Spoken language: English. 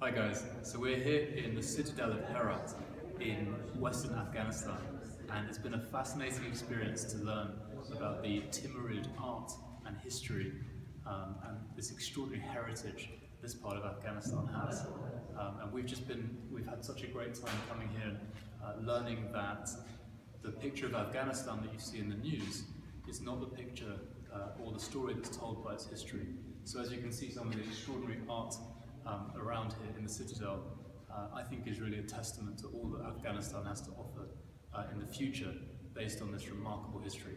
Hi guys, so we're here in the citadel of Herat in western Afghanistan and it's been a fascinating experience to learn about the Timurid art and history um, and this extraordinary heritage this part of Afghanistan has. Um, and we've just been, we've had such a great time coming here and uh, learning that the picture of Afghanistan that you see in the news is not the picture uh, or the story that's told by its history. So as you can see some of the extraordinary art around here in the Citadel, uh, I think is really a testament to all that Afghanistan has to offer uh, in the future based on this remarkable history.